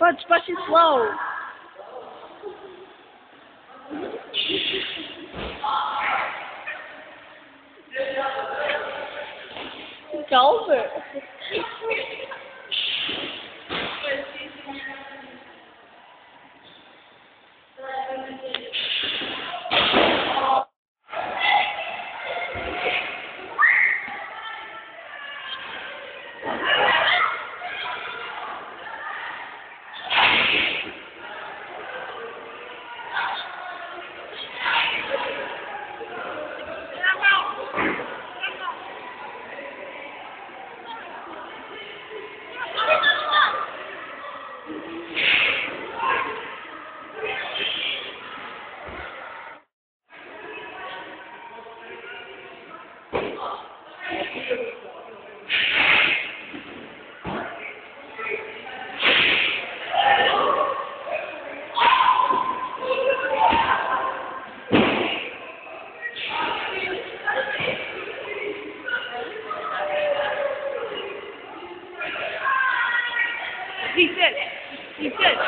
But but it's slow. 稿子。He said He said